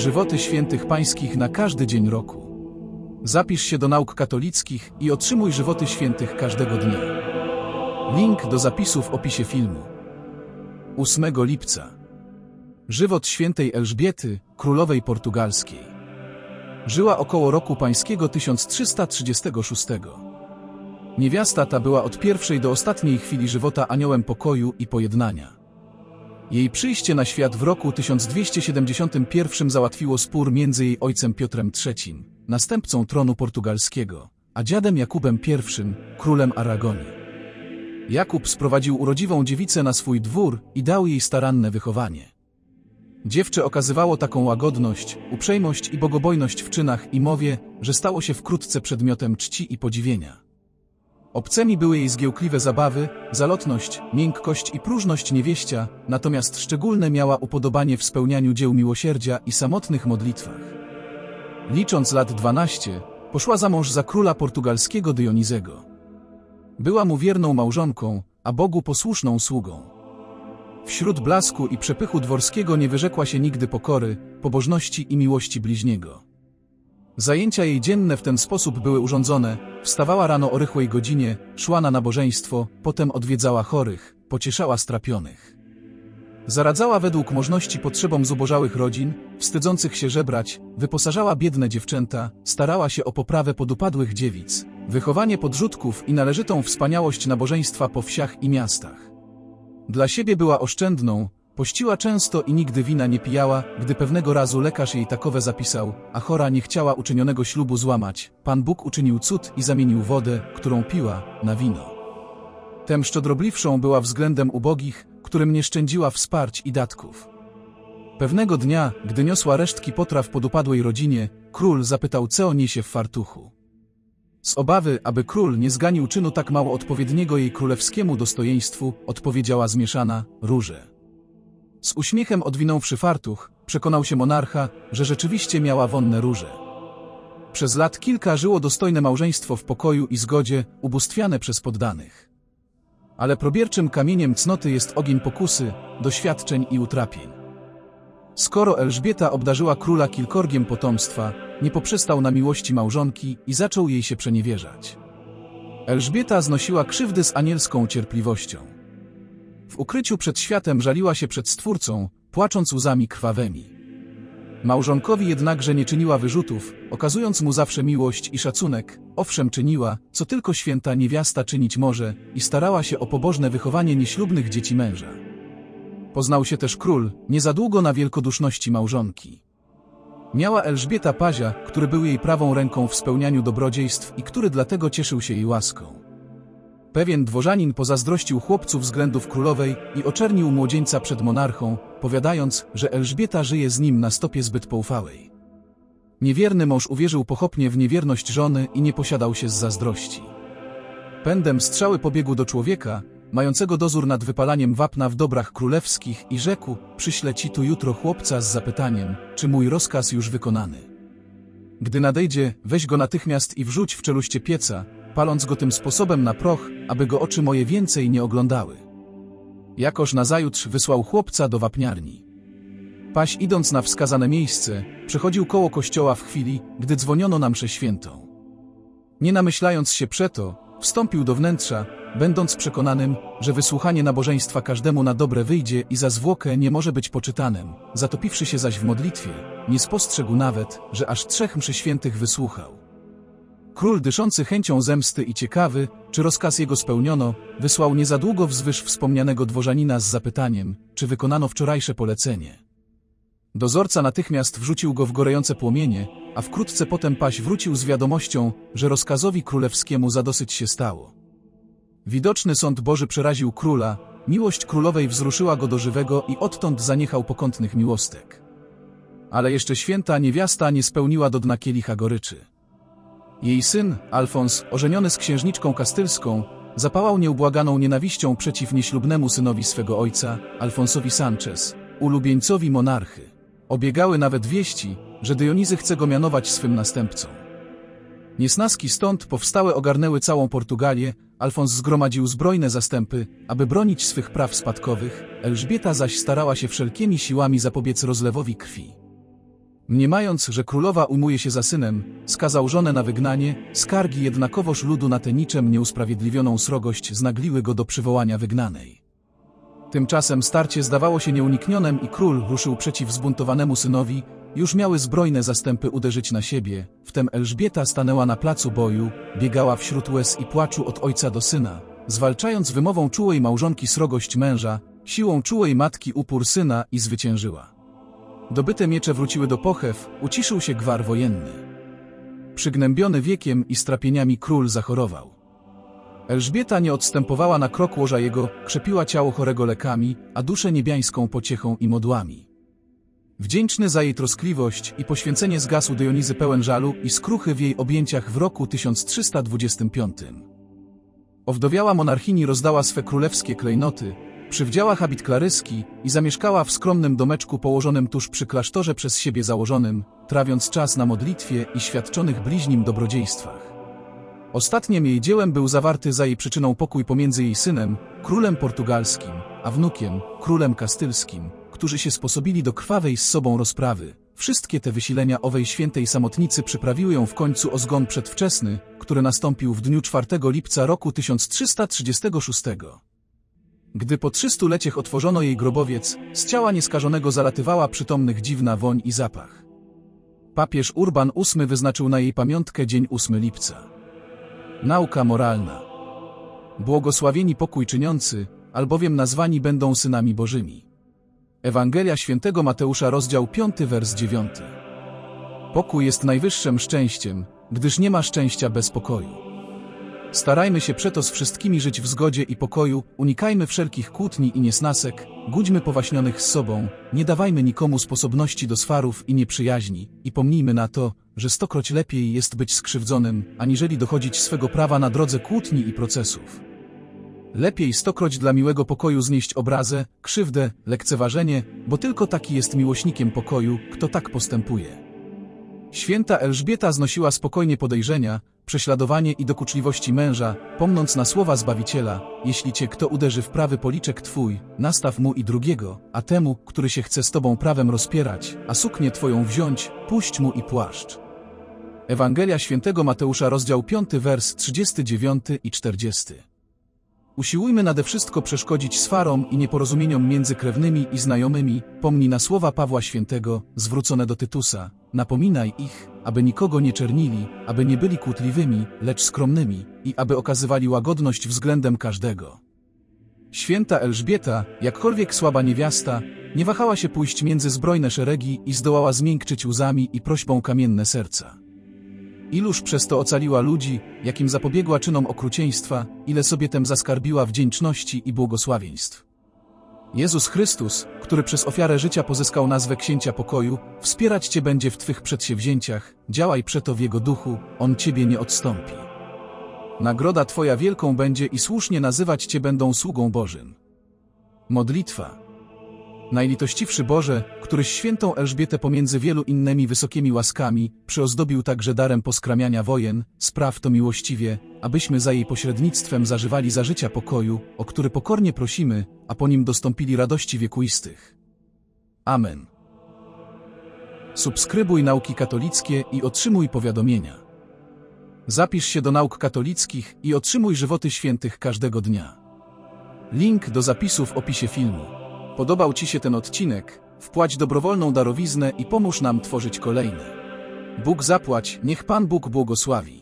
Żywoty świętych pańskich na każdy dzień roku. Zapisz się do nauk katolickich i otrzymuj żywoty świętych każdego dnia. Link do zapisu w opisie filmu. 8 lipca. Żywot świętej Elżbiety, królowej portugalskiej. Żyła około roku pańskiego 1336. Niewiasta ta była od pierwszej do ostatniej chwili żywota aniołem pokoju i pojednania. Jej przyjście na świat w roku 1271 załatwiło spór między jej ojcem Piotrem III, następcą tronu portugalskiego, a dziadem Jakubem I, królem Aragonii. Jakub sprowadził urodziwą dziewicę na swój dwór i dał jej staranne wychowanie. Dziewczę okazywało taką łagodność, uprzejmość i bogobojność w czynach i mowie, że stało się wkrótce przedmiotem czci i podziwienia. Obcemi były jej zgiełkliwe zabawy, zalotność, miękkość i próżność niewieścia, natomiast szczególne miała upodobanie w spełnianiu dzieł miłosierdzia i samotnych modlitwach. Licząc lat 12, poszła za mąż za króla portugalskiego Dionizego. Była mu wierną małżonką, a Bogu posłuszną sługą. Wśród blasku i przepychu dworskiego nie wyrzekła się nigdy pokory, pobożności i miłości bliźniego. Zajęcia jej dzienne w ten sposób były urządzone, wstawała rano o rychłej godzinie, szła na nabożeństwo, potem odwiedzała chorych, pocieszała strapionych. Zaradzała według możności potrzebom zubożałych rodzin, wstydzących się żebrać, wyposażała biedne dziewczęta, starała się o poprawę podupadłych dziewic, wychowanie podrzutków i należytą wspaniałość nabożeństwa po wsiach i miastach. Dla siebie była oszczędną, Pościła często i nigdy wina nie pijała, gdy pewnego razu lekarz jej takowe zapisał, a chora nie chciała uczynionego ślubu złamać. Pan Bóg uczynił cud i zamienił wodę, którą piła, na wino. Tem szczodrobliwszą była względem ubogich, którym nie szczędziła wsparć i datków. Pewnego dnia, gdy niosła resztki potraw podupadłej rodzinie, król zapytał, co niesie w fartuchu. Z obawy, aby król nie zganił czynu tak mało odpowiedniego jej królewskiemu dostojeństwu, odpowiedziała zmieszana, róże. Z uśmiechem odwinąwszy fartuch, przekonał się monarcha, że rzeczywiście miała wonne róże. Przez lat kilka żyło dostojne małżeństwo w pokoju i zgodzie, ubóstwiane przez poddanych. Ale probierczym kamieniem cnoty jest ogień pokusy, doświadczeń i utrapień. Skoro Elżbieta obdarzyła króla kilkorgiem potomstwa, nie poprzestał na miłości małżonki i zaczął jej się przeniewierzać. Elżbieta znosiła krzywdy z anielską cierpliwością. W ukryciu przed światem żaliła się przed Stwórcą, płacząc łzami krwawymi. Małżonkowi jednakże nie czyniła wyrzutów, okazując mu zawsze miłość i szacunek, owszem czyniła, co tylko święta niewiasta czynić może, i starała się o pobożne wychowanie nieślubnych dzieci męża. Poznał się też król, nie za długo na wielkoduszności małżonki. Miała Elżbieta Pazia, który był jej prawą ręką w spełnianiu dobrodziejstw i który dlatego cieszył się jej łaską. Pewien dworzanin pozazdrościł chłopcu względów królowej i oczernił młodzieńca przed monarchą, powiadając, że Elżbieta żyje z nim na stopie zbyt poufałej. Niewierny mąż uwierzył pochopnie w niewierność żony i nie posiadał się z zazdrości. Pędem strzały pobiegł do człowieka, mającego dozór nad wypalaniem wapna w dobrach królewskich i rzekł, przyślę ci tu jutro chłopca z zapytaniem, czy mój rozkaz już wykonany. Gdy nadejdzie, weź go natychmiast i wrzuć w czeluście pieca, paląc go tym sposobem na proch, aby go oczy moje więcej nie oglądały. Jakoż nazajutrz wysłał chłopca do wapniarni. Paś idąc na wskazane miejsce, przechodził koło kościoła w chwili, gdy dzwoniono na mszę świętą. Nie namyślając się przeto, wstąpił do wnętrza, będąc przekonanym, że wysłuchanie nabożeństwa każdemu na dobre wyjdzie i za zwłokę nie może być poczytanym. Zatopiwszy się zaś w modlitwie, nie spostrzegł nawet, że aż trzech mszy świętych wysłuchał. Król dyszący chęcią zemsty i ciekawy, czy rozkaz jego spełniono, wysłał niezadługo wzwyż wspomnianego dworzanina z zapytaniem, czy wykonano wczorajsze polecenie. Dozorca natychmiast wrzucił go w gorejące płomienie, a wkrótce potem paś wrócił z wiadomością, że rozkazowi królewskiemu zadosyć się stało. Widoczny sąd Boży przeraził króla, miłość królowej wzruszyła go do żywego i odtąd zaniechał pokątnych miłostek. Ale jeszcze święta niewiasta nie spełniła do dna kielicha goryczy. Jej syn, Alfons, ożeniony z księżniczką kastylską, zapałał nieubłaganą nienawiścią przeciw nieślubnemu synowi swego ojca, Alfonsowi Sanchez, ulubieńcowi monarchy. Obiegały nawet wieści, że Dionizy chce go mianować swym następcą. Niesnaski stąd powstałe ogarnęły całą Portugalię, Alfons zgromadził zbrojne zastępy, aby bronić swych praw spadkowych, Elżbieta zaś starała się wszelkimi siłami zapobiec rozlewowi krwi. Mniemając, że królowa ujmuje się za synem, skazał żonę na wygnanie, skargi jednakowoż ludu na tę niczem nieusprawiedliwioną srogość znagliły go do przywołania wygnanej. Tymczasem starcie zdawało się nieuniknionem i król ruszył przeciw zbuntowanemu synowi, już miały zbrojne zastępy uderzyć na siebie, wtem Elżbieta stanęła na placu boju, biegała wśród łez i płaczu od ojca do syna, zwalczając wymową czułej małżonki srogość męża, siłą czułej matki upór syna i zwyciężyła. Dobyte miecze wróciły do pochew, uciszył się gwar wojenny. Przygnębiony wiekiem i strapieniami król zachorował. Elżbieta nie odstępowała na krok łoża jego, krzepiła ciało chorego lekami, a duszę niebiańską pociechą i modłami. Wdzięczny za jej troskliwość i poświęcenie zgasł Dionizy pełen żalu i skruchy w jej objęciach w roku 1325. Owdowiała monarchini rozdała swe królewskie klejnoty, przywdziała habit klaryski i zamieszkała w skromnym domeczku położonym tuż przy klasztorze przez siebie założonym, trawiąc czas na modlitwie i świadczonych bliźnim dobrodziejstwach. Ostatnim jej dziełem był zawarty za jej przyczyną pokój pomiędzy jej synem, królem portugalskim, a wnukiem, królem kastylskim, którzy się sposobili do krwawej z sobą rozprawy. Wszystkie te wysilenia owej świętej samotnicy przyprawiły ją w końcu o zgon przedwczesny, który nastąpił w dniu 4 lipca roku 1336. Gdy po trzystu leciech otworzono jej grobowiec, z ciała nieskażonego zalatywała przytomnych dziwna woń i zapach. Papież Urban VIII wyznaczył na jej pamiątkę dzień 8 lipca. Nauka moralna. Błogosławieni pokój czyniący, albowiem nazwani będą synami bożymi. Ewangelia świętego Mateusza rozdział 5 wers 9. Pokój jest najwyższym szczęściem, gdyż nie ma szczęścia bez pokoju. Starajmy się przeto z wszystkimi żyć w zgodzie i pokoju, unikajmy wszelkich kłótni i niesnasek, gódźmy powaśnionych z sobą, nie dawajmy nikomu sposobności do swarów i nieprzyjaźni i pomnijmy na to, że stokroć lepiej jest być skrzywdzonym, aniżeli dochodzić swego prawa na drodze kłótni i procesów. Lepiej stokroć dla miłego pokoju znieść obrazę, krzywdę, lekceważenie, bo tylko taki jest miłośnikiem pokoju, kto tak postępuje. Święta Elżbieta znosiła spokojnie podejrzenia, prześladowanie i dokuczliwości męża, pomnąc na słowa Zbawiciela, jeśli cię kto uderzy w prawy policzek twój, nastaw mu i drugiego, a temu, który się chce z tobą prawem rozpierać, a suknię twoją wziąć, puść mu i płaszcz. Ewangelia świętego Mateusza rozdział 5 wers 39 i 40. Usiłujmy nade wszystko przeszkodzić swarom i nieporozumieniom między krewnymi i znajomymi, pomnij na słowa Pawła Świętego, zwrócone do Tytusa, napominaj ich, aby nikogo nie czernili, aby nie byli kłótliwymi, lecz skromnymi i aby okazywali łagodność względem każdego. Święta Elżbieta, jakkolwiek słaba niewiasta, nie wahała się pójść między zbrojne szeregi i zdołała zmiękczyć łzami i prośbą kamienne serca. Iluż przez to ocaliła ludzi, jakim zapobiegła czynom okrucieństwa, ile sobie tem zaskarbiła wdzięczności i błogosławieństw. Jezus Chrystus, który przez ofiarę życia pozyskał nazwę Księcia Pokoju, wspierać Cię będzie w Twych przedsięwzięciach, działaj przeto w Jego duchu, On Ciebie nie odstąpi. Nagroda Twoja wielką będzie i słusznie nazywać Cię będą sługą Bożym. Modlitwa Najlitościwszy Boże, któryś świętą Elżbietę pomiędzy wielu innymi wysokimi łaskami, przyozdobił także darem poskramiania wojen, spraw to miłościwie, abyśmy za jej pośrednictwem zażywali za życia pokoju, o który pokornie prosimy, a po nim dostąpili radości wiekuistych. Amen. Subskrybuj nauki katolickie i otrzymuj powiadomienia. Zapisz się do nauk katolickich i otrzymuj żywoty świętych każdego dnia. Link do zapisu w opisie filmu. Podobał Ci się ten odcinek? Wpłać dobrowolną darowiznę i pomóż nam tworzyć kolejne. Bóg zapłać, niech Pan Bóg błogosławi.